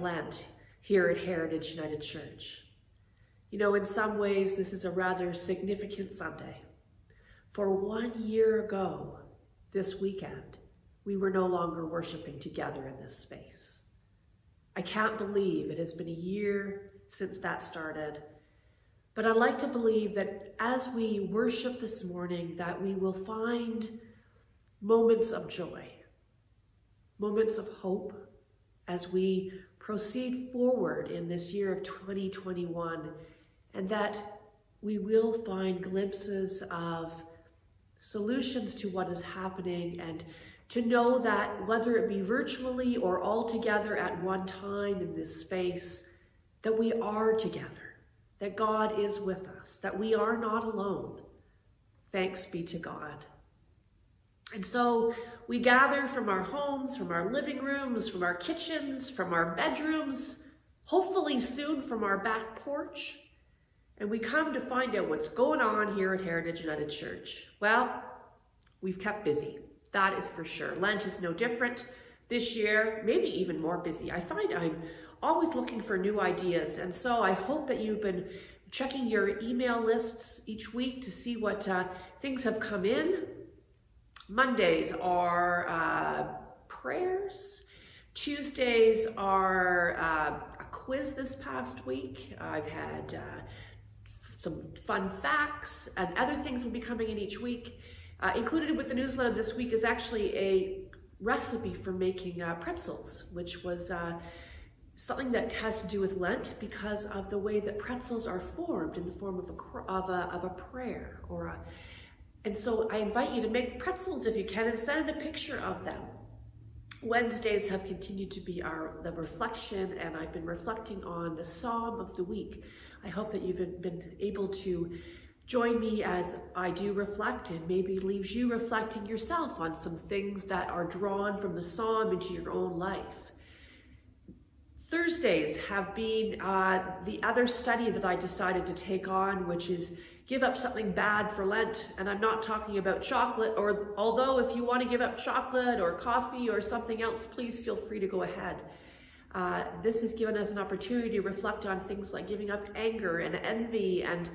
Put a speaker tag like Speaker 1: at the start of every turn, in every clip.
Speaker 1: Lent here at Heritage United Church. You know, in some ways, this is a rather significant Sunday. For one year ago, this weekend, we were no longer worshiping together in this space. I can't believe it has been a year since that started. But I'd like to believe that as we worship this morning, that we will find moments of joy, moments of hope as we proceed forward in this year of 2021 and that we will find glimpses of solutions to what is happening and to know that whether it be virtually or all together at one time in this space, that we are together, that God is with us, that we are not alone. Thanks be to God. And so we gather from our homes, from our living rooms, from our kitchens, from our bedrooms, hopefully soon from our back porch, and we come to find out what's going on here at Heritage United Church. Well, we've kept busy, that is for sure. Lent is no different this year, maybe even more busy. I find I'm always looking for new ideas, and so I hope that you've been checking your email lists each week to see what uh, things have come in Mondays are uh, prayers. Tuesdays are uh, a quiz this past week. I've had uh, some fun facts and other things will be coming in each week. Uh, included with the newsletter this week is actually a recipe for making uh, pretzels, which was uh, something that has to do with Lent because of the way that pretzels are formed in the form of a, of a, of a prayer or a, and so I invite you to make pretzels if you can and send a picture of them. Wednesdays have continued to be our the reflection and I've been reflecting on the Psalm of the week. I hope that you've been able to join me as I do reflect and maybe leaves you reflecting yourself on some things that are drawn from the Psalm into your own life. Thursdays have been uh, the other study that I decided to take on, which is give up something bad for Lent. And I'm not talking about chocolate, or although if you want to give up chocolate or coffee or something else, please feel free to go ahead. Uh, this has given us an opportunity to reflect on things like giving up anger and envy and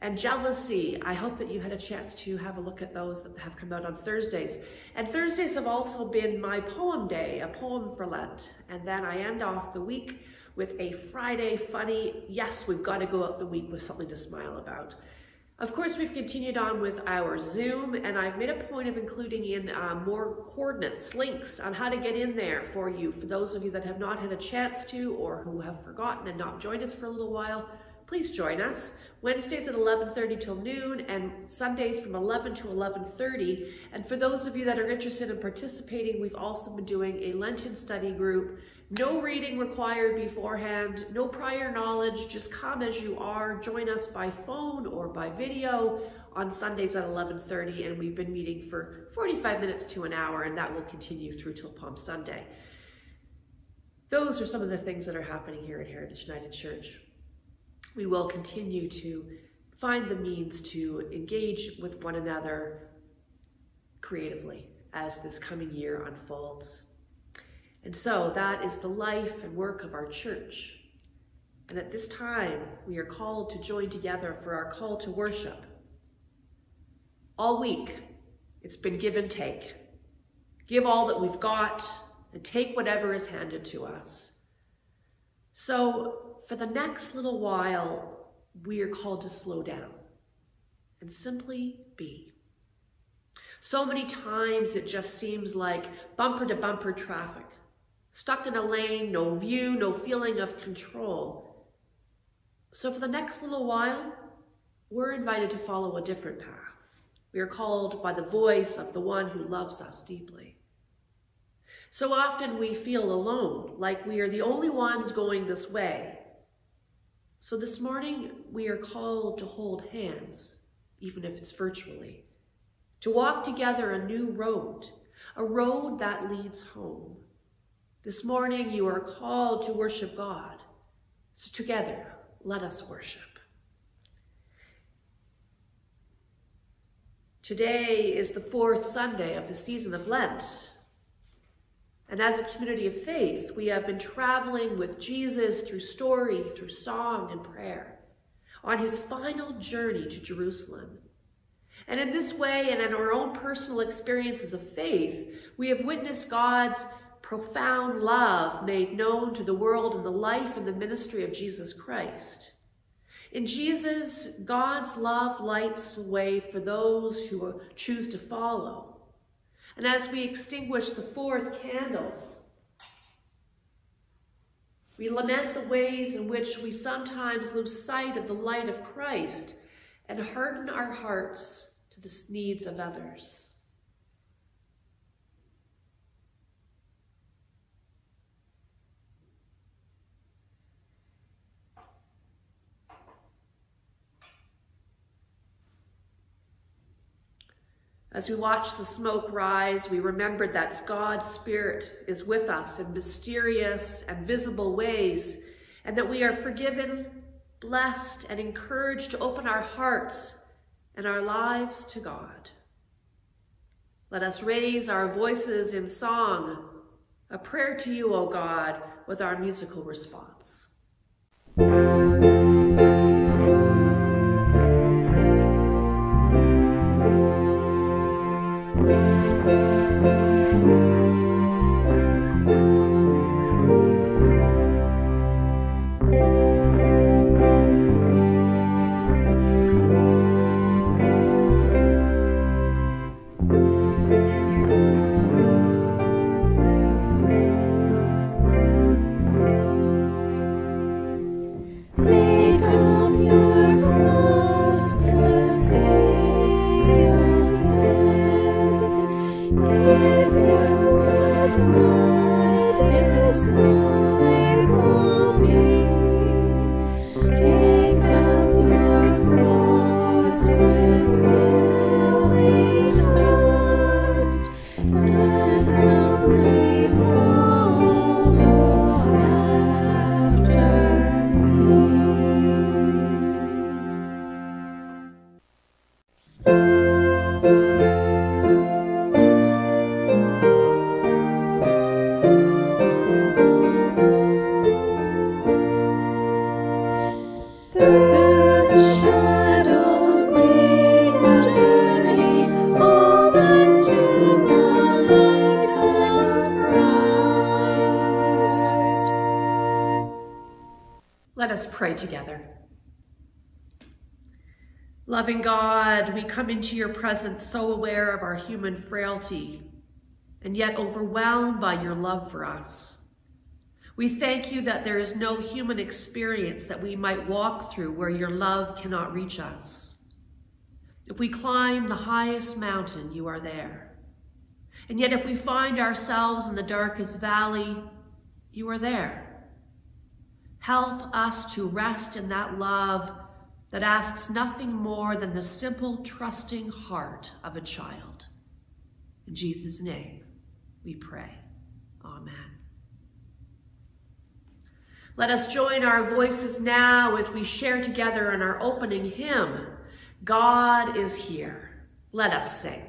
Speaker 1: and jealousy. I hope that you had a chance to have a look at those that have come out on Thursdays. And Thursdays have also been my poem day, a poem for Lent. And then I end off the week with a Friday funny, yes, we've got to go out the week with something to smile about. Of course, we've continued on with our Zoom, and I've made a point of including in uh, more coordinates, links on how to get in there for you. For those of you that have not had a chance to or who have forgotten and not joined us for a little while, please join us. Wednesdays at 11.30 till noon and Sundays from 11 to 11.30. And for those of you that are interested in participating, we've also been doing a Lenten study group no reading required beforehand, no prior knowledge, just come as you are. Join us by phone or by video on Sundays at 11.30 and we've been meeting for 45 minutes to an hour and that will continue through till Palm Sunday. Those are some of the things that are happening here at Heritage United Church. We will continue to find the means to engage with one another creatively as this coming year unfolds. And so that is the life and work of our church. And at this time, we are called to join together for our call to worship. All week, it's been give and take. Give all that we've got and take whatever is handed to us. So for the next little while, we are called to slow down and simply be. So many times it just seems like bumper to bumper traffic stuck in a lane, no view, no feeling of control. So for the next little while, we're invited to follow a different path. We are called by the voice of the one who loves us deeply. So often we feel alone, like we are the only ones going this way. So this morning, we are called to hold hands, even if it's virtually, to walk together a new road, a road that leads home. This morning you are called to worship God. So together, let us worship. Today is the fourth Sunday of the season of Lent. And as a community of faith, we have been traveling with Jesus through story, through song and prayer, on his final journey to Jerusalem. And in this way, and in our own personal experiences of faith, we have witnessed God's profound love made known to the world in the life and the ministry of Jesus Christ. In Jesus, God's love lights the way for those who choose to follow. And as we extinguish the fourth candle, we lament the ways in which we sometimes lose sight of the light of Christ and harden our hearts to the needs of others. As we watch the smoke rise, we remembered that God's Spirit is with us in mysterious and visible ways, and that we are forgiven, blessed, and encouraged to open our hearts and our lives to God. Let us raise our voices in song, a prayer to you, O God, with our musical response. Loving God, we come into your presence so aware of our human frailty and yet overwhelmed by your love for us. We thank you that there is no human experience that we might walk through where your love cannot reach us. If we climb the highest mountain, you are there. And yet if we find ourselves in the darkest valley, you are there. Help us to rest in that love that asks nothing more than the simple, trusting heart of a child. In Jesus' name, we pray. Amen. Let us join our voices now as we share together in our opening hymn, God is Here. Let us sing.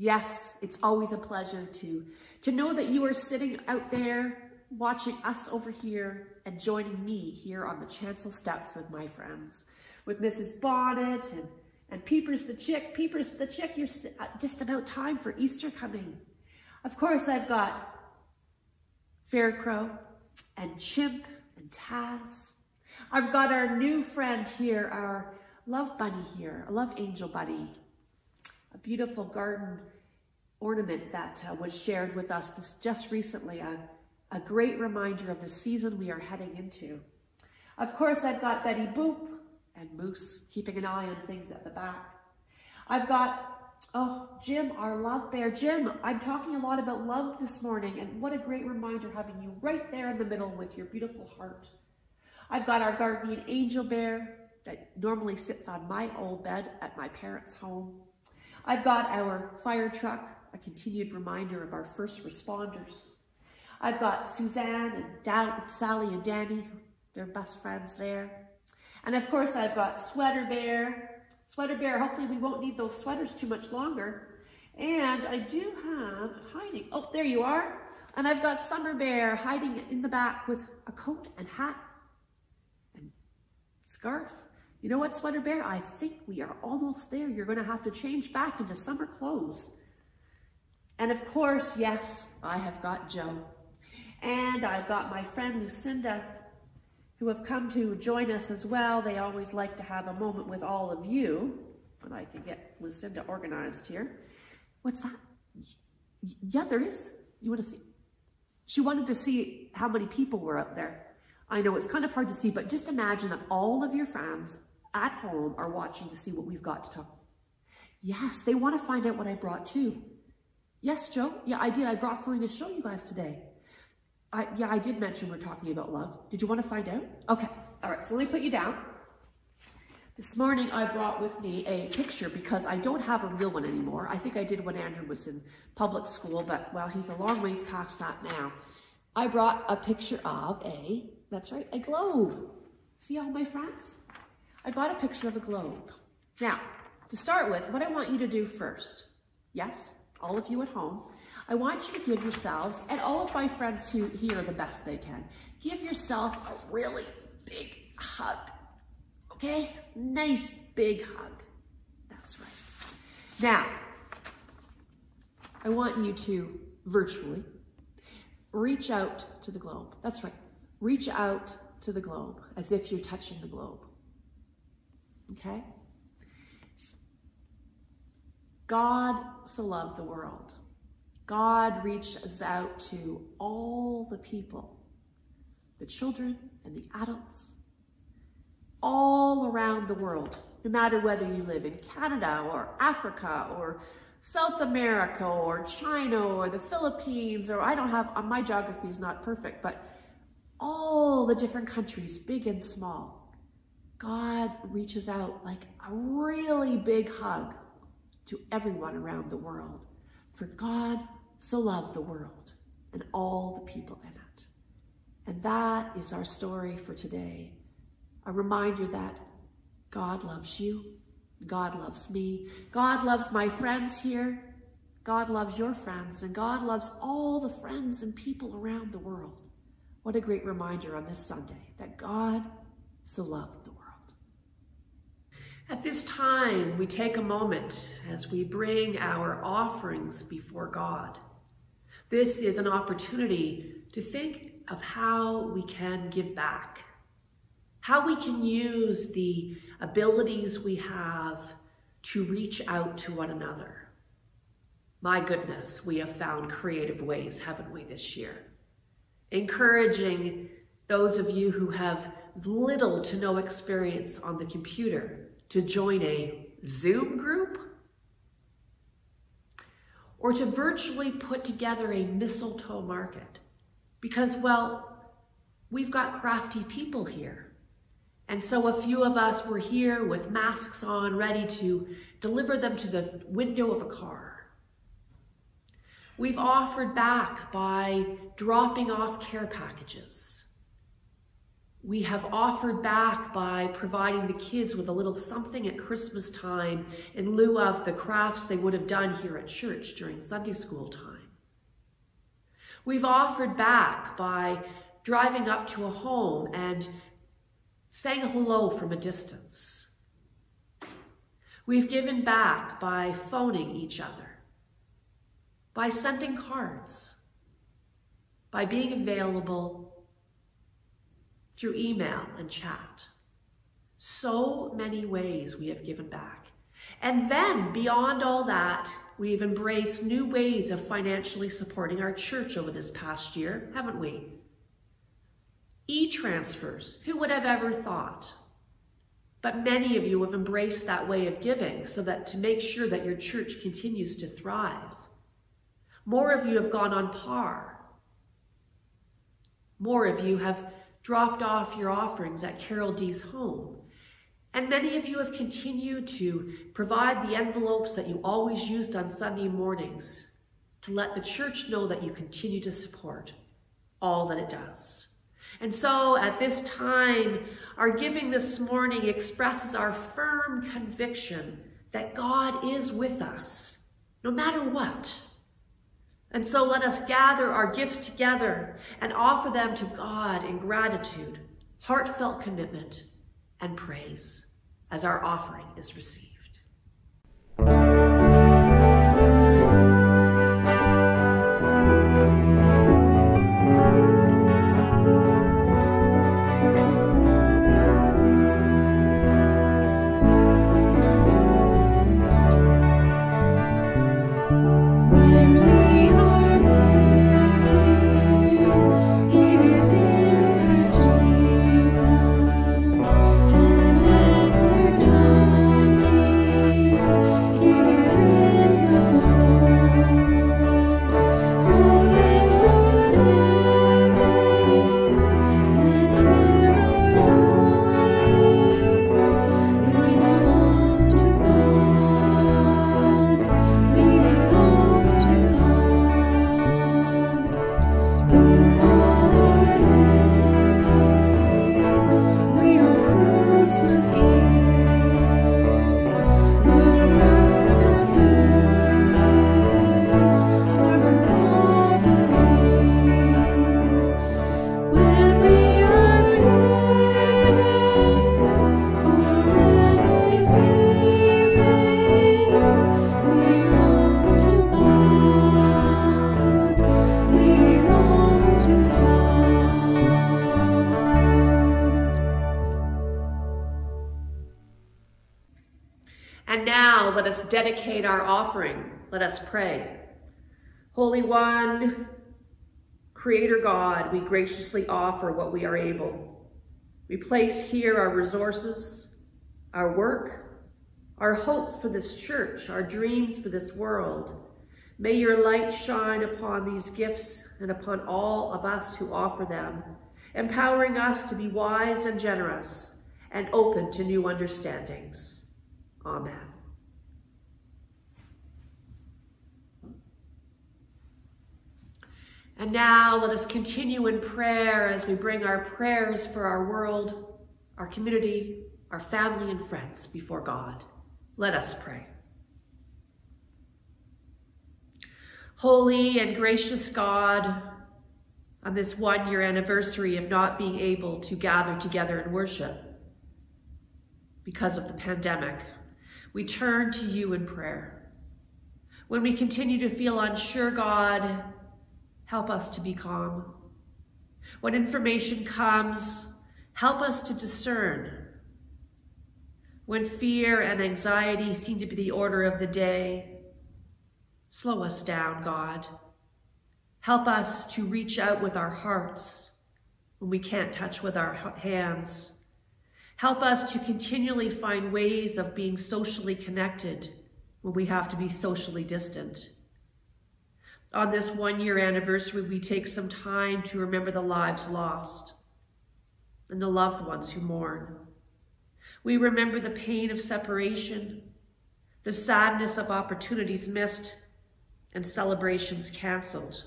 Speaker 1: Yes, it's always a pleasure to, to know that you are sitting out there watching us over here and joining me here on the chancel steps with my friends, with Mrs. Bonnet and, and Peepers the Chick. Peepers the Chick, you're uh, just about time for Easter coming. Of course, I've got Faircrow and Chimp and Taz. I've got our new friend here, our love bunny here, a love angel bunny, beautiful garden ornament that uh, was shared with us this, just recently, a, a great reminder of the season we are heading into. Of course, I've got Betty Boop and Moose keeping an eye on things at the back. I've got, oh, Jim, our love bear. Jim, I'm talking a lot about love this morning, and what a great reminder having you right there in the middle with your beautiful heart. I've got our guardian angel bear, that normally sits on my old bed at my parents' home. I've got our fire truck, a continued reminder of our first responders. I've got Suzanne and Dad, Sally and Danny, they're best friends there. And of course I've got Sweater Bear. Sweater Bear, hopefully we won't need those sweaters too much longer. And I do have hiding, oh, there you are. And I've got Summer Bear hiding in the back with a coat and hat and scarf. You know what, Sweater Bear? I think we are almost there. You're going to have to change back into summer clothes. And of course, yes, I have got Joe. And I've got my friend Lucinda, who have come to join us as well. They always like to have a moment with all of you. But I can get Lucinda organized here. What's that? Yeah, there is. You want to see? She wanted to see how many people were out there. I know it's kind of hard to see, but just imagine that all of your fans at home are watching to see what we've got to talk. Yes, they want to find out what I brought too. Yes, Joe. Yeah, I did. I brought something to show you guys today. I, yeah, I did mention we're talking about love. Did you want to find out? Okay. All right. So let me put you down. This morning I brought with me a picture because I don't have a real one anymore. I think I did when Andrew was in public school, but well, he's a long ways past that now. I brought a picture of a, that's right, a globe. See all my friends? I bought a picture of a globe. Now, to start with, what I want you to do first, yes, all of you at home, I want you to give yourselves, and all of my friends who here the best they can, give yourself a really big hug. Okay? Nice big hug. That's right. Now, I want you to virtually reach out to the globe. That's right. Reach out to the globe as if you're touching the globe. Okay? God so loved the world. God reaches out to all the people, the children and the adults, all around the world, no matter whether you live in Canada or Africa or South America or China or the Philippines, or I don't have, uh, my geography is not perfect, but all the different countries, big and small. God reaches out like a really big hug to everyone around the world. For God so loved the world and all the people in it. And that is our story for today. A reminder that God loves you, God loves me, God loves my friends here, God loves your friends, and God loves all the friends and people around the world. What a great reminder on this Sunday that God so loved. At this time, we take a moment as we bring our offerings before God. This is an opportunity to think of how we can give back, how we can use the abilities we have to reach out to one another. My goodness, we have found creative ways, haven't we, this year? Encouraging those of you who have little to no experience on the computer to join a Zoom group or to virtually put together a mistletoe market. Because, well, we've got crafty people here. And so a few of us were here with masks on, ready to deliver them to the window of a car. We've offered back by dropping off care packages we have offered back by providing the kids with a little something at Christmas time in lieu of the crafts they would have done here at church during Sunday school time. We've offered back by driving up to a home and saying hello from a distance. We've given back by phoning each other, by sending cards, by being available through email and chat. So many ways we have given back. And then beyond all that, we've embraced new ways of financially supporting our church over this past year, haven't we? E-transfers, who would have ever thought? But many of you have embraced that way of giving so that to make sure that your church continues to thrive. More of you have gone on par. More of you have dropped off your offerings at Carol D's home. And many of you have continued to provide the envelopes that you always used on Sunday mornings to let the church know that you continue to support all that it does. And so at this time, our giving this morning expresses our firm conviction that God is with us, no matter what. And so let us gather our gifts together and offer them to God in gratitude, heartfelt commitment, and praise as our offering is received. Our offering. Let us pray. Holy One, Creator God, we graciously offer what we are able. We place here our resources, our work, our hopes for this church, our dreams for this world. May your light shine upon these gifts and upon all of us who offer them, empowering us to be wise and generous and open to new understandings. Amen. And now let us continue in prayer as we bring our prayers for our world, our community, our family and friends before God. Let us pray. Holy and gracious God, on this one year anniversary of not being able to gather together and worship because of the pandemic, we turn to you in prayer. When we continue to feel unsure, God, help us to be calm. When information comes, help us to discern. When fear and anxiety seem to be the order of the day, slow us down, God. Help us to reach out with our hearts when we can't touch with our hands. Help us to continually find ways of being socially connected when we have to be socially distant. On this one year anniversary, we take some time to remember the lives lost and the loved ones who mourn. We remember the pain of separation, the sadness of opportunities missed and celebrations canceled.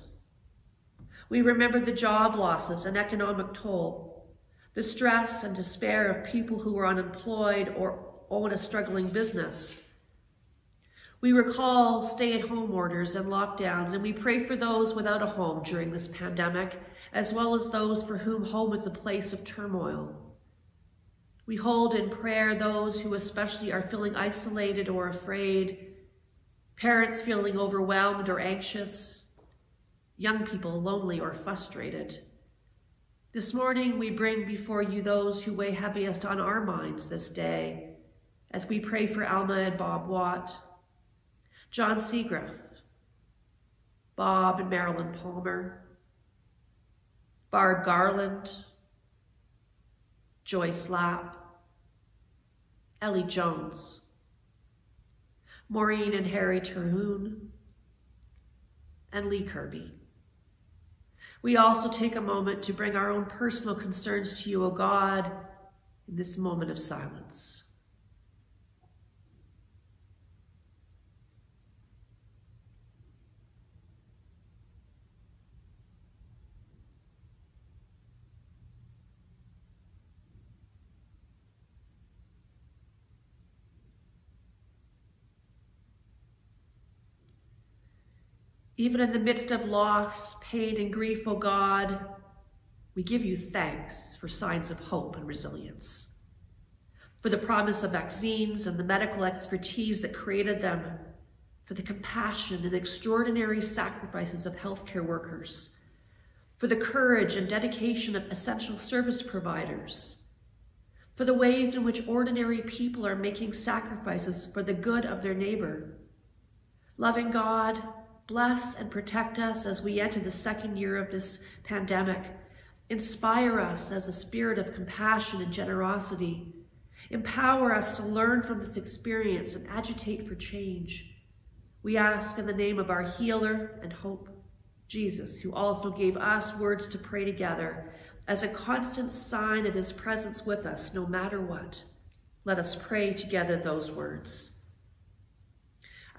Speaker 1: We remember the job losses and economic toll the stress and despair of people who are unemployed or own a struggling business. We recall stay-at-home orders and lockdowns, and we pray for those without a home during this pandemic, as well as those for whom home is a place of turmoil. We hold in prayer those who especially are feeling isolated or afraid, parents feeling overwhelmed or anxious, young people lonely or frustrated. This morning we bring before you those who weigh heaviest on our minds this day as we pray for Alma and Bob Watt, John Seagraft, Bob and Marilyn Palmer, Barb Garland, Joyce Lapp, Ellie Jones, Maureen and Harry Terhune, and Lee Kirby. We also take a moment to bring our own personal concerns to you, O God, in this moment of silence. Even in the midst of loss, pain, and grief, O oh God, we give you thanks for signs of hope and resilience, for the promise of vaccines and the medical expertise that created them, for the compassion and extraordinary sacrifices of healthcare workers, for the courage and dedication of essential service providers, for the ways in which ordinary people are making sacrifices for the good of their neighbor. Loving God, Bless and protect us as we enter the second year of this pandemic. Inspire us as a spirit of compassion and generosity. Empower us to learn from this experience and agitate for change. We ask in the name of our healer and hope, Jesus, who also gave us words to pray together as a constant sign of his presence with us no matter what. Let us pray together those words.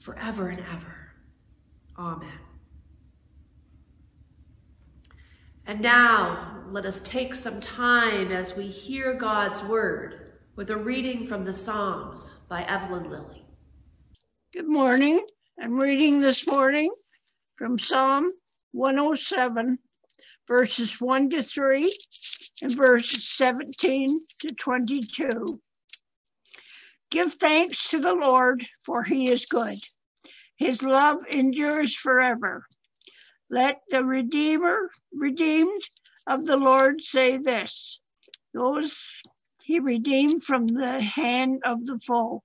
Speaker 1: forever and ever. Amen. And now let us take some time as we hear God's word with a reading from the Psalms by Evelyn Lilly.
Speaker 2: Good morning. I'm reading this morning from Psalm 107, verses 1 to 3 and verses 17 to 22. Give thanks to the Lord, for he is good. His love endures forever. Let the Redeemer, redeemed of the Lord say this those he redeemed from the hand of the foe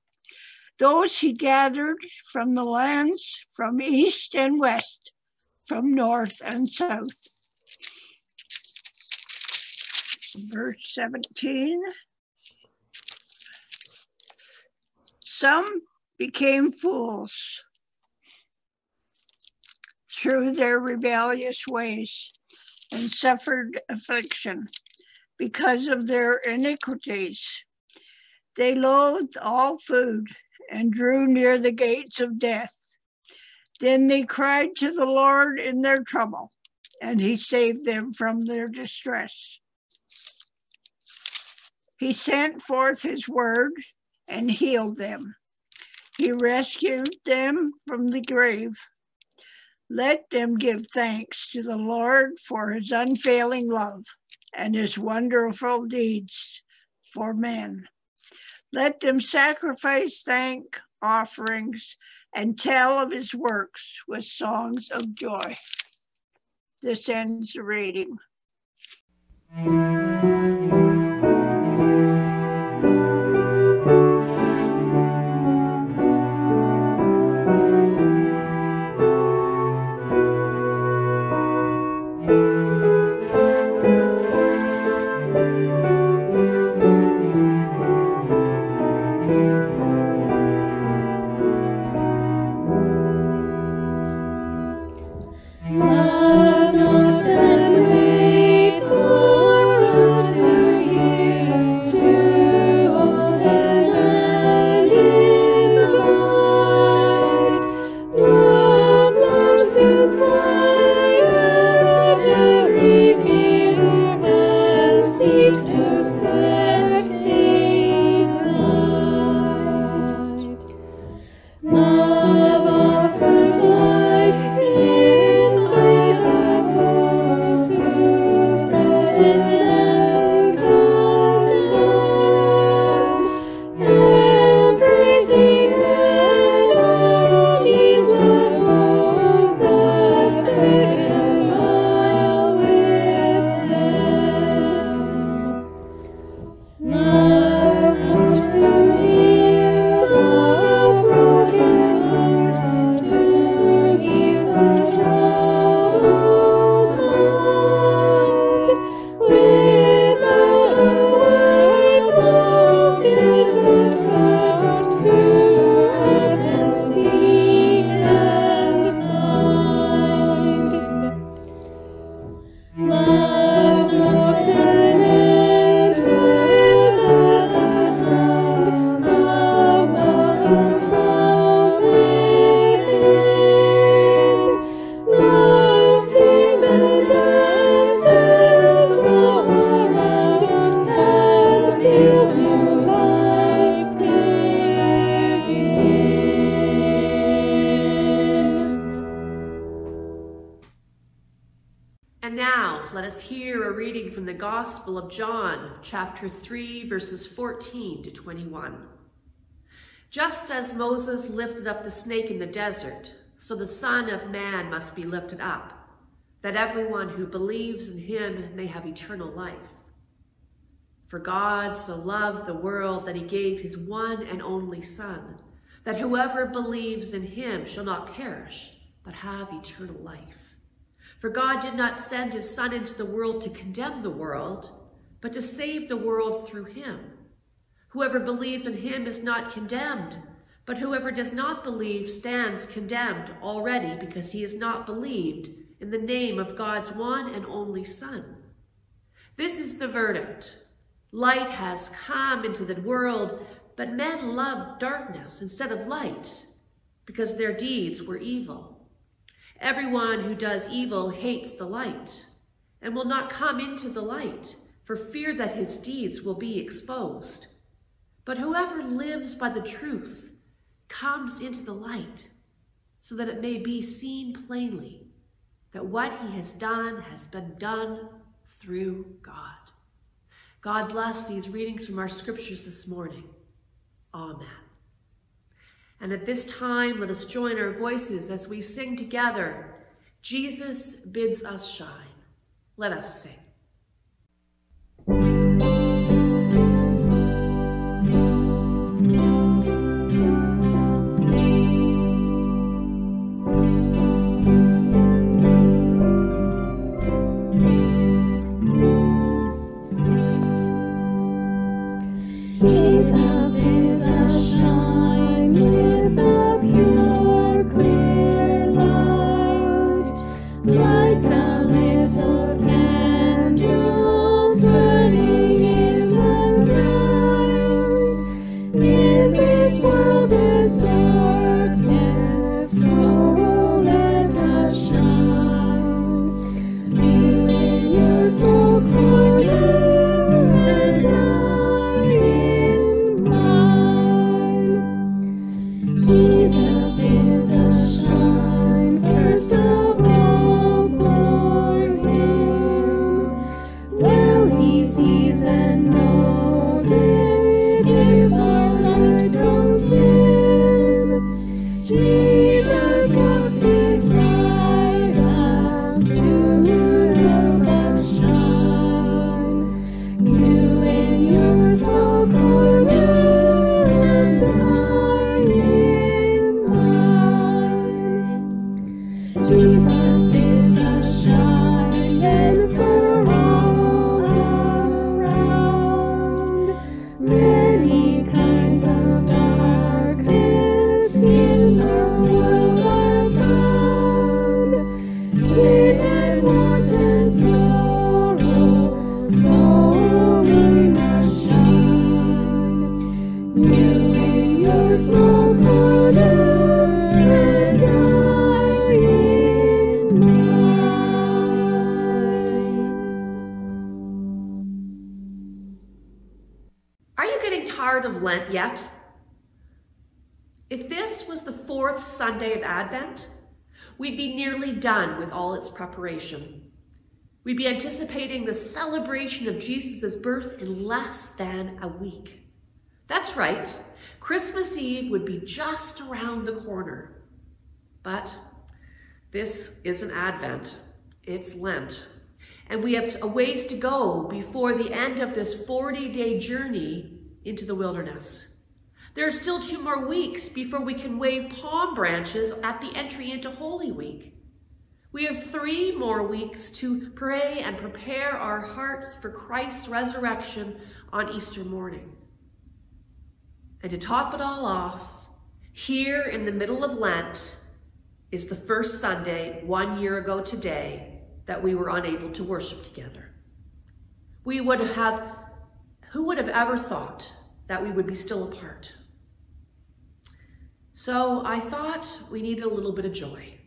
Speaker 2: those he gathered from the lands from east and west, from north and south. Verse 17. Some became fools through their rebellious ways and suffered affliction because of their iniquities. They loathed all food and drew near the gates of death. Then they cried to the Lord in their trouble, and he saved them from their distress. He sent forth his word and healed them. He rescued them from the grave. Let them give thanks to the Lord for his unfailing love and his wonderful deeds for men. Let them sacrifice thank offerings and tell of his works with songs of joy. This ends the reading.
Speaker 1: Chapter 3, verses 14 to 21. Just as Moses lifted up the snake in the desert, so the Son of Man must be lifted up, that everyone who believes in him may have eternal life. For God so loved the world that he gave his one and only Son, that whoever believes in him shall not perish, but have eternal life. For God did not send his Son into the world to condemn the world, but to save the world through him. Whoever believes in him is not condemned, but whoever does not believe stands condemned already because he has not believed in the name of God's one and only Son. This is the verdict. Light has come into the world, but men loved darkness instead of light because their deeds were evil. Everyone who does evil hates the light and will not come into the light for fear that his deeds will be exposed. But whoever lives by the truth comes into the light so that it may be seen plainly that what he has done has been done through God. God bless these readings from our scriptures this morning. Amen. And at this time, let us join our voices as we sing together, Jesus bids us shine. Let us sing. Preparation. We'd be anticipating the celebration of Jesus' birth in less than a week. That's right, Christmas Eve would be just around the corner. But this isn't Advent, it's Lent. And we have a ways to go before the end of this 40-day journey into the wilderness. There are still two more weeks before we can wave palm branches at the entry into Holy Week. We have three more weeks to pray and prepare our hearts for Christ's resurrection on Easter morning. And to top it all off, here in the middle of Lent is the first Sunday, one year ago today, that we were unable to worship together. We would have, who would have ever thought that we would be still apart? So I thought we needed a little bit of joy.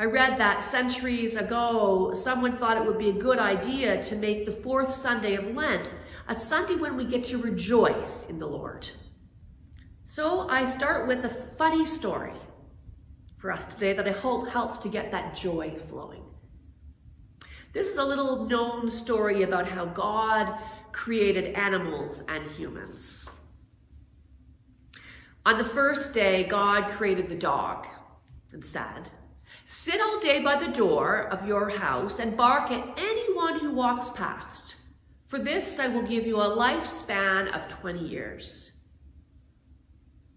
Speaker 1: I read that centuries ago, someone thought it would be a good idea to make the fourth Sunday of Lent a Sunday when we get to rejoice in the Lord. So I start with a funny story for us today that I hope helps to get that joy flowing. This is a little known story about how God created animals and humans. On the first day, God created the dog and said, Sit all day by the door of your house and bark at anyone who walks past. For this I will give you a lifespan of 20 years.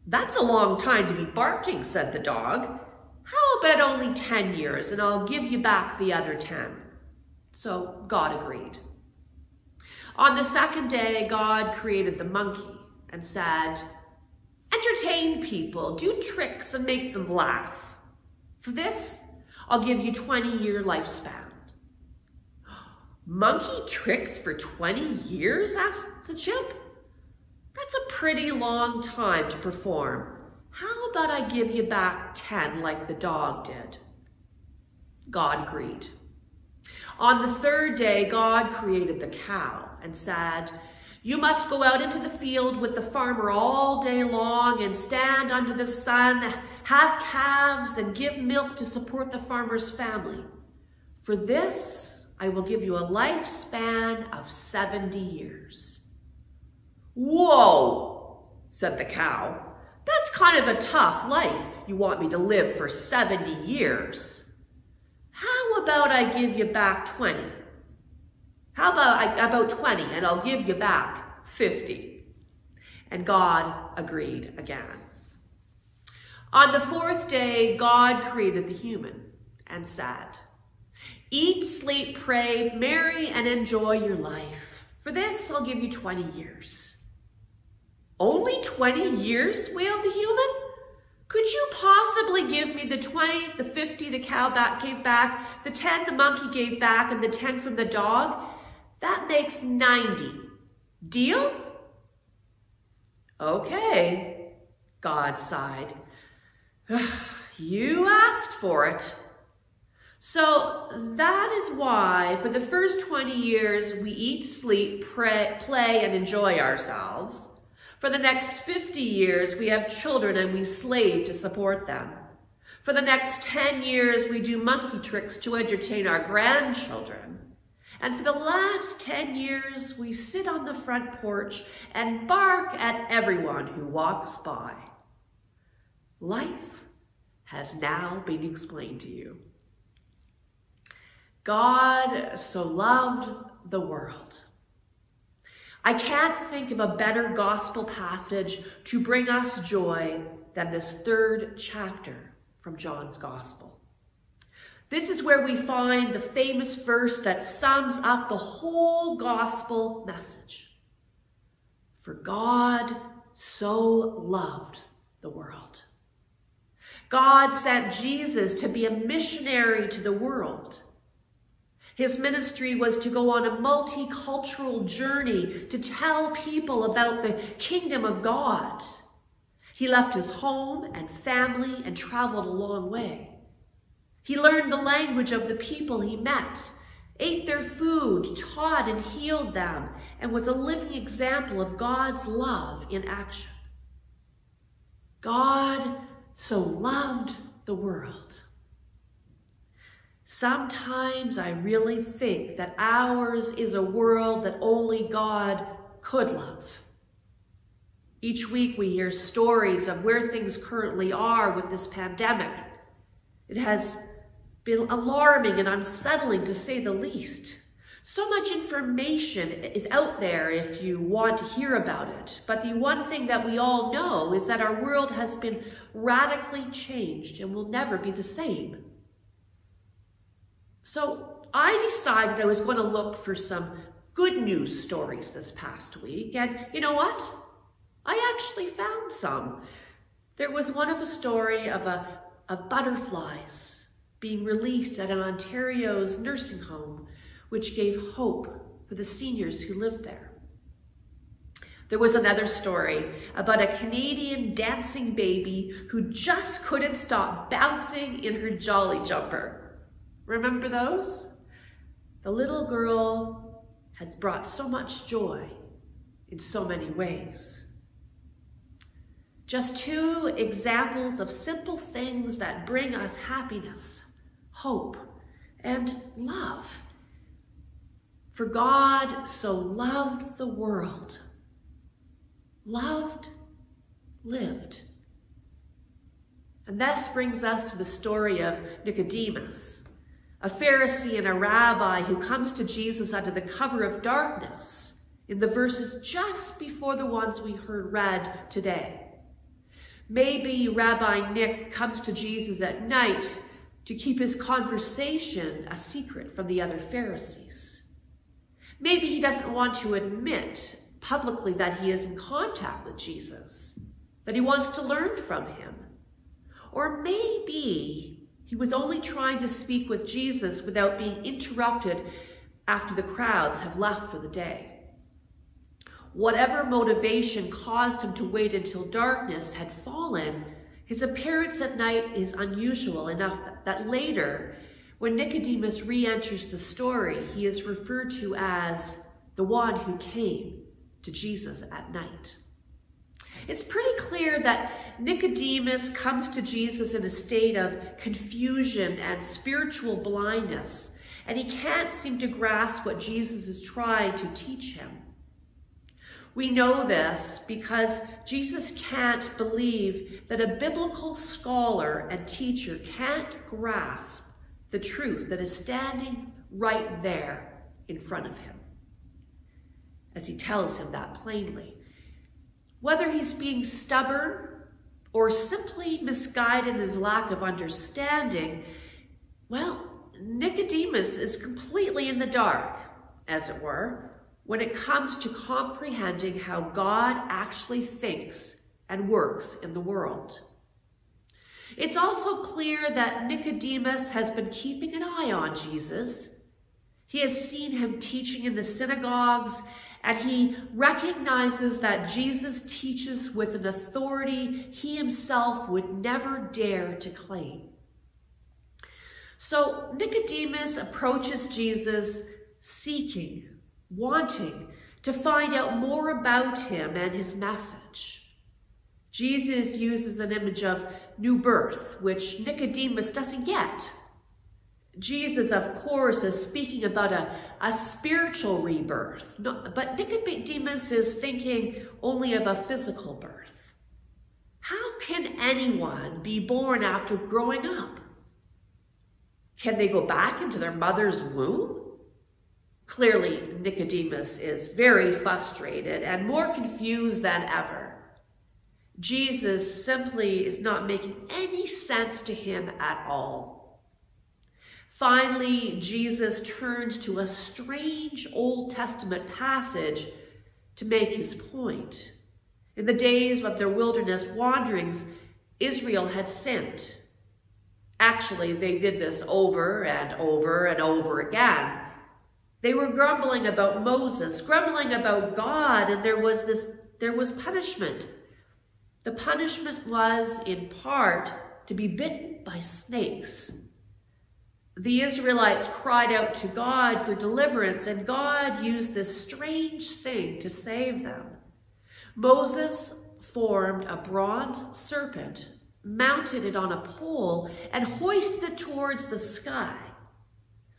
Speaker 1: That's a long time to be barking, said the dog. How about only 10 years and I'll give you back the other 10? So God agreed. On the second day, God created the monkey and said, Entertain people, do tricks and make them laugh. For this, I'll give you 20 year lifespan. Monkey tricks for 20 years, asked the chimp. That's a pretty long time to perform. How about I give you back 10 like the dog did? God agreed. On the third day, God created the cow and said, You must go out into the field with the farmer all day long and stand under the sun, have calves and give milk to support the farmer's family. For this, I will give you a lifespan of 70 years. Whoa, said the cow. That's kind of a tough life you want me to live for 70 years. How about I give you back 20? How about I, about 20 and I'll give you back 50? And God agreed again. On the fourth day, God created the human and said, Eat, sleep, pray, marry, and enjoy your life. For this, I'll give you 20 years. Only 20 years, wailed the human. Could you possibly give me the 20, the 50 the cow back gave back, the 10 the monkey gave back, and the 10 from the dog? That makes 90. Deal? Okay, God sighed. you asked for it. So that is why for the first 20 years we eat, sleep, pray, play, and enjoy ourselves. For the next 50 years we have children and we slave to support them. For the next 10 years we do monkey tricks to entertain our grandchildren. And for the last 10 years, we sit on the front porch and bark at everyone who walks by. Life has now been explained to you. God so loved the world. I can't think of a better gospel passage to bring us joy than this third chapter from John's gospel. This is where we find the famous verse that sums up the whole gospel message. For God so loved the world. God sent Jesus to be a missionary to the world. His ministry was to go on a multicultural journey to tell people about the kingdom of God. He left his home and family and traveled a long way. He learned the language of the people he met, ate their food, taught and healed them, and was a living example of God's love in action. God so loved the world. Sometimes I really think that ours is a world that only God could love. Each week we hear stories of where things currently are with this pandemic. It has been alarming and unsettling to say the least. So much information is out there if you want to hear about it. But the one thing that we all know is that our world has been radically changed and will never be the same. So I decided I was going to look for some good news stories this past week. And you know what? I actually found some. There was one of a story of a of butterflies being released at an Ontario's nursing home, which gave hope for the seniors who lived there. There was another story about a Canadian dancing baby who just couldn't stop bouncing in her jolly jumper. Remember those? The little girl has brought so much joy in so many ways. Just two examples of simple things that bring us happiness hope, and love. For God so loved the world, loved, lived. And this brings us to the story of Nicodemus, a Pharisee and a rabbi who comes to Jesus under the cover of darkness in the verses just before the ones we heard read today. Maybe Rabbi Nick comes to Jesus at night to keep his conversation a secret from the other Pharisees. Maybe he doesn't want to admit publicly that he is in contact with Jesus, that he wants to learn from him. Or maybe he was only trying to speak with Jesus without being interrupted after the crowds have left for the day. Whatever motivation caused him to wait until darkness had fallen, his appearance at night is unusual enough that later, when Nicodemus re-enters the story, he is referred to as the one who came to Jesus at night. It's pretty clear that Nicodemus comes to Jesus in a state of confusion and spiritual blindness, and he can't seem to grasp what Jesus is trying to teach him. We know this because Jesus can't believe that a biblical scholar and teacher can't grasp the truth that is standing right there in front of him, as he tells him that plainly. Whether he's being stubborn or simply misguided in his lack of understanding, well, Nicodemus is completely in the dark, as it were, when it comes to comprehending how God actually thinks and works in the world. It's also clear that Nicodemus has been keeping an eye on Jesus. He has seen him teaching in the synagogues and he recognizes that Jesus teaches with an authority he himself would never dare to claim. So Nicodemus approaches Jesus seeking, wanting to find out more about him and his message. Jesus uses an image of new birth, which Nicodemus doesn't get. Jesus, of course, is speaking about a, a spiritual rebirth, but Nicodemus is thinking only of a physical birth. How can anyone be born after growing up? Can they go back into their mother's womb? Clearly, Nicodemus is very frustrated and more confused than ever. Jesus simply is not making any sense to him at all. Finally, Jesus turns to a strange Old Testament passage to make his point. In the days of their wilderness wanderings, Israel had sinned. Actually, they did this over and over and over again. They were grumbling about Moses, grumbling about God, and there was this there was punishment. The punishment was in part to be bitten by snakes the Israelites cried out to God for deliverance, and God used this strange thing to save them. Moses formed a bronze serpent, mounted it on a pole, and hoisted it towards the sky.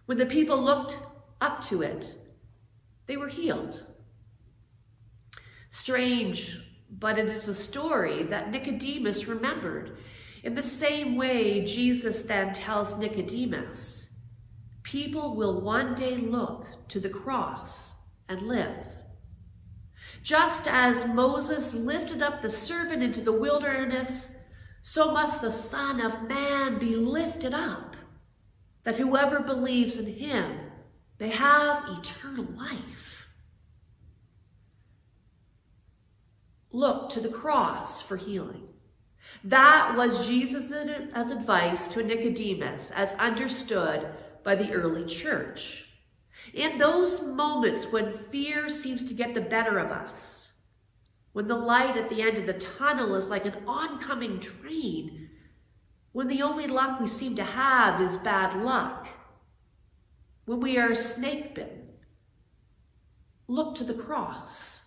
Speaker 1: When the people looked up to it, they were healed. Strange, but it is a story that Nicodemus remembered in the same way, Jesus then tells Nicodemus, people will one day look to the cross and live. Just as Moses lifted up the servant into the wilderness, so must the Son of Man be lifted up, that whoever believes in him may have eternal life. Look to the cross for healing. That was Jesus' advice to Nicodemus as understood by the early church. In those moments when fear seems to get the better of us, when the light at the end of the tunnel is like an oncoming train, when the only luck we seem to have is bad luck, when we are snake bitten, look to the cross.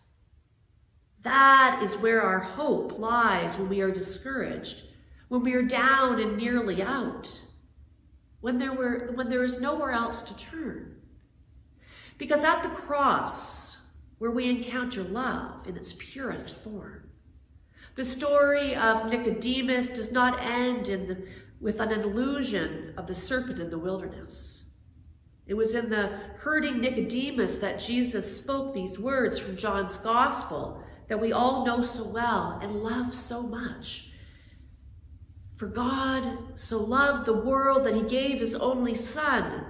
Speaker 1: That is where our hope lies when we are discouraged, when we are down and nearly out, when there, were, when there is nowhere else to turn. Because at the cross, where we encounter love in its purest form, the story of Nicodemus does not end the, with an illusion of the serpent in the wilderness. It was in the hurting Nicodemus that Jesus spoke these words from John's Gospel that we all know so well and love so much. For God so loved the world that he gave his only son,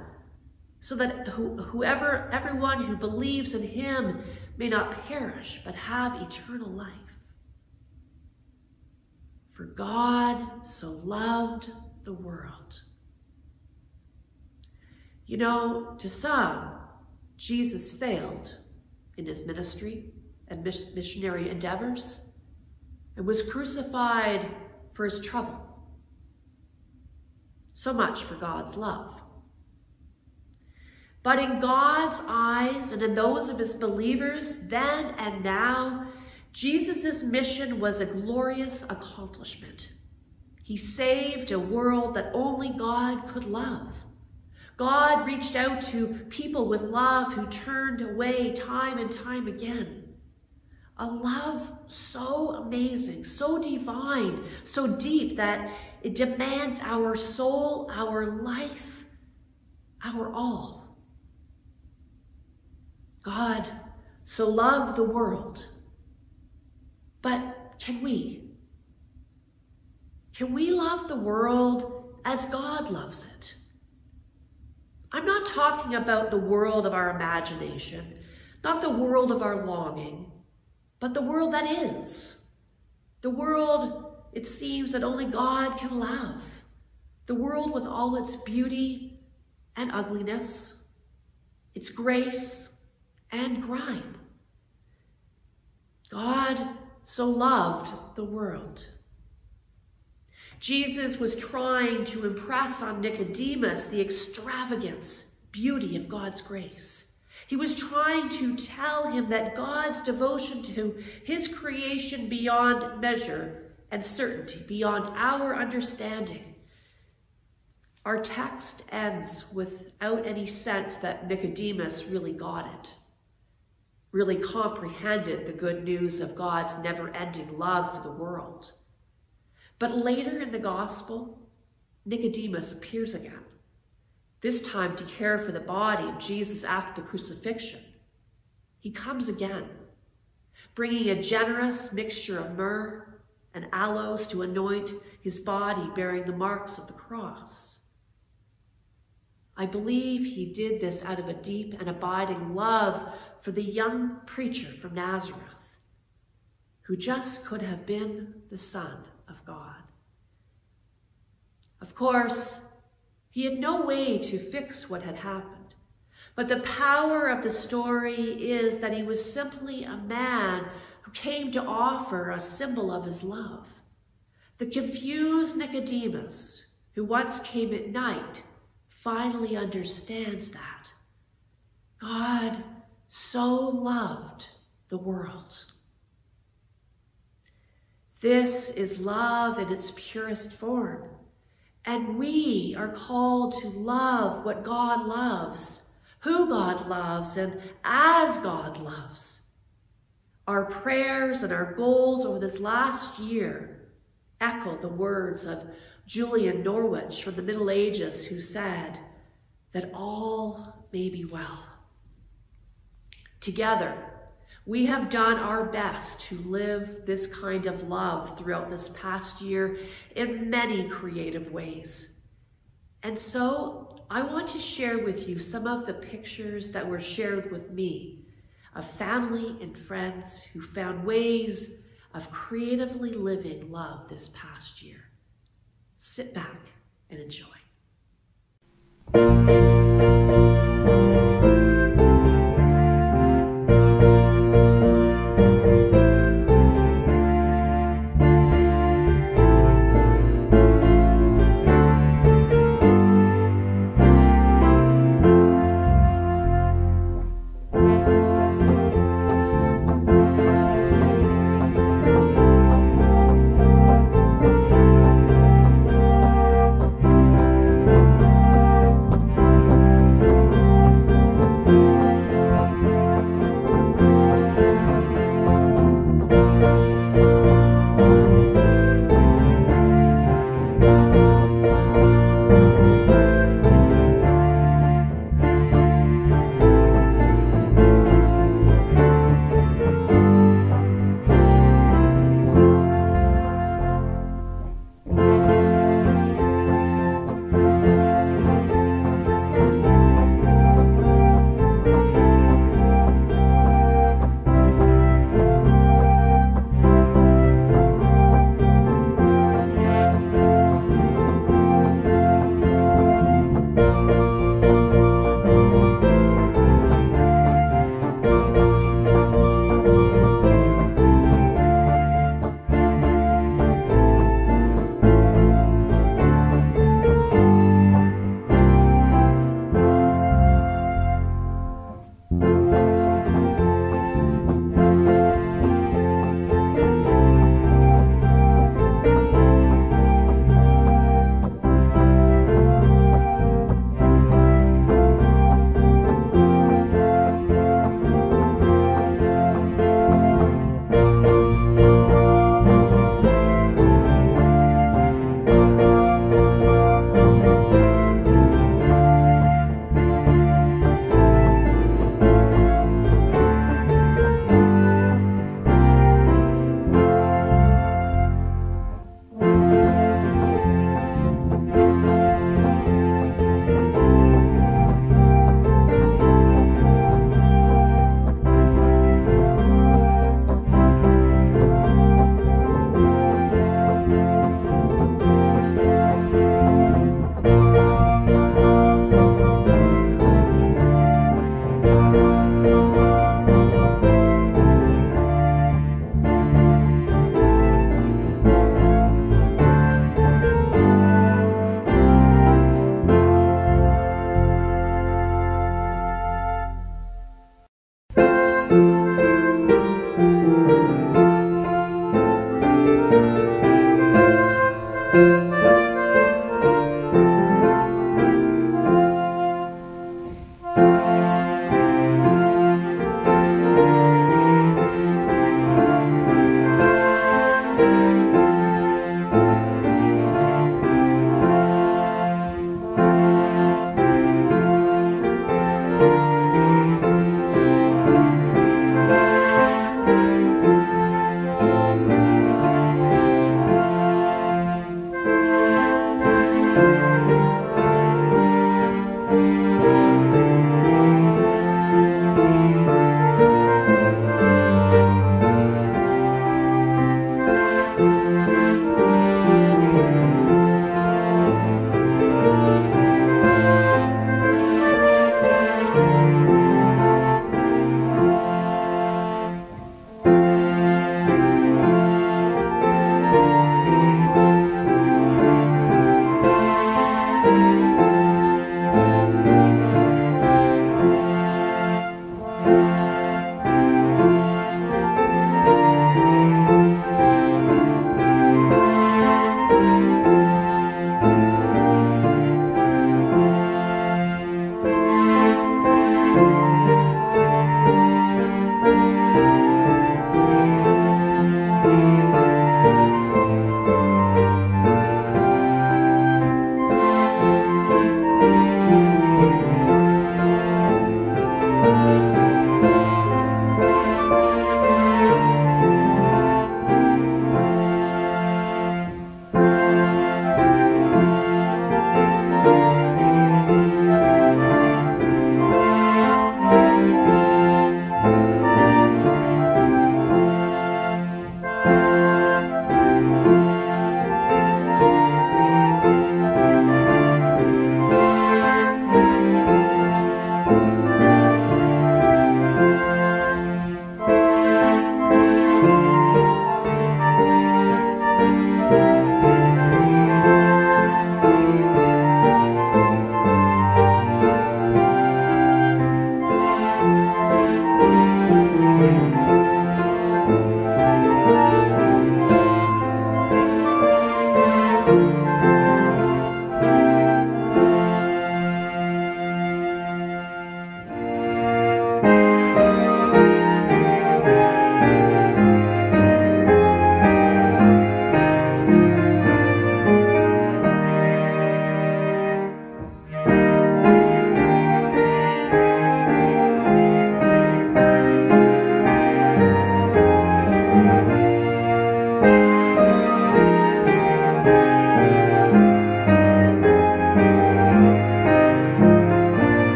Speaker 1: so that whoever, everyone who believes in him may not perish, but have eternal life. For God so loved the world. You know, to some, Jesus failed in his ministry and missionary endeavors and was crucified for his trouble. So much for God's love. But in God's eyes and in those of his believers then and now, Jesus' mission was a glorious accomplishment. He saved a world that only God could love. God reached out to people with love who turned away time and time again. A love so amazing, so divine, so deep that it demands our soul, our life, our all. God so loved the world. But can we? Can we love the world as God loves it? I'm not talking about the world of our imagination, not the world of our longing, but the world that is. The world, it seems, that only God can love. The world with all its beauty and ugliness, its grace and grime. God so loved the world. Jesus was trying to impress on Nicodemus the extravagance, beauty of God's grace. He was trying to tell him that God's devotion to his creation beyond measure and certainty, beyond our understanding. Our text ends without any sense that Nicodemus really got it, really comprehended the good news of God's never-ending love for the world. But later in the gospel, Nicodemus appears again this time to care for the body of Jesus after the crucifixion. He comes again, bringing a generous mixture of myrrh and aloes to anoint his body bearing the marks of the cross. I believe he did this out of a deep and abiding love for the young preacher from Nazareth, who just could have been the Son of God. Of course, he had no way to fix what had happened. But the power of the story is that he was simply a man who came to offer a symbol of his love. The confused Nicodemus, who once came at night, finally understands that. God so loved the world. This is love in its purest form. And we are called to love what God loves, who God loves, and as God loves. Our prayers and our goals over this last year echo the words of Julian Norwich from the Middle Ages who said that all may be well. Together, we have done our best to live this kind of love throughout this past year in many creative ways. And so I want to share with you some of the pictures that were shared with me of family and friends who found ways of creatively living love this past year. Sit back and enjoy.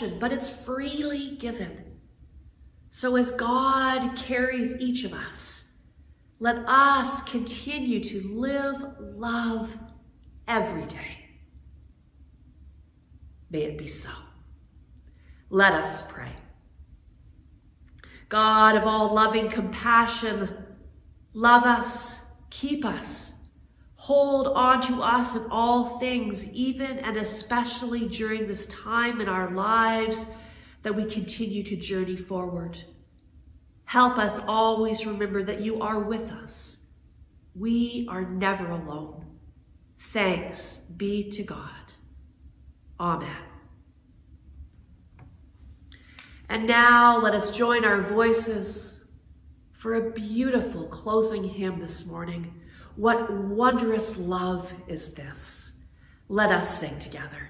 Speaker 2: Comprehension, but it's freely given. So as God carries each of us, let us continue to live love every day. May it be so. Let us pray. God of all loving compassion, love us, keep us, hold on to us in all things, even and especially during this time in our lives that we continue to journey forward. Help us always remember that you are with us. We are never alone. Thanks be to God. Amen. And now let us join our voices for a beautiful closing hymn this morning. What wondrous love is this? Let us sing together.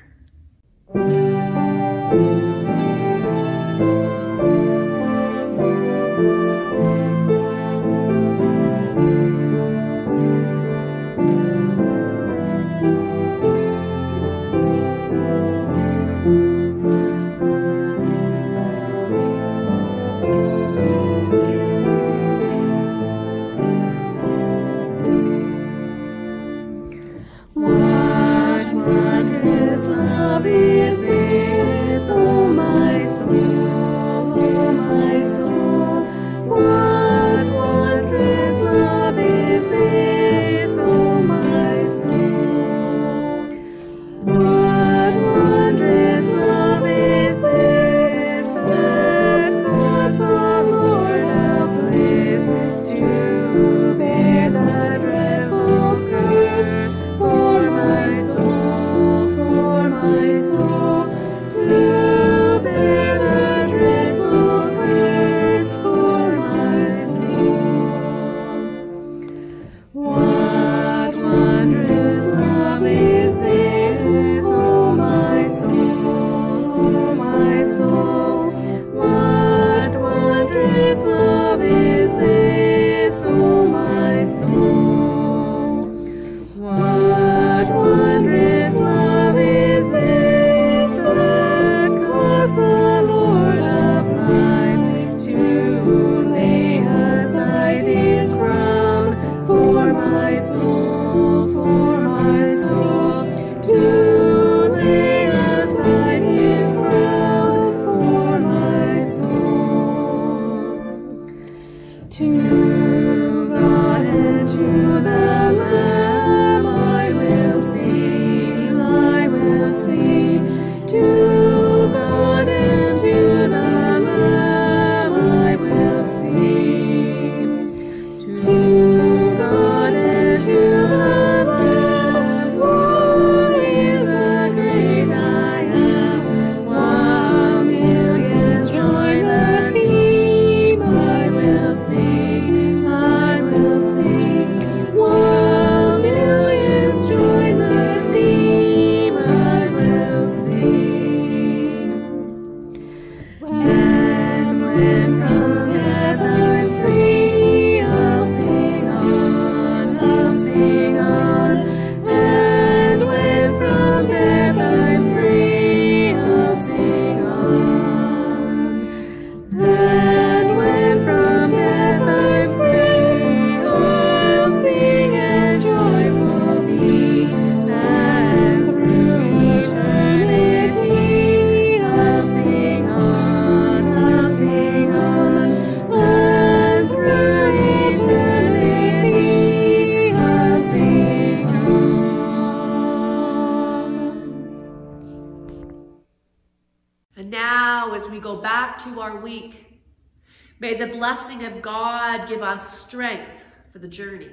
Speaker 2: Blessing of God give us strength for the journey.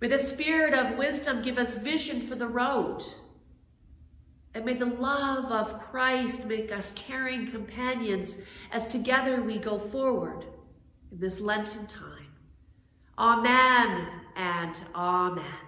Speaker 2: May the spirit of wisdom give us vision for the road. And may the love of Christ make us caring companions as together we go forward in this Lenten time. Amen and amen.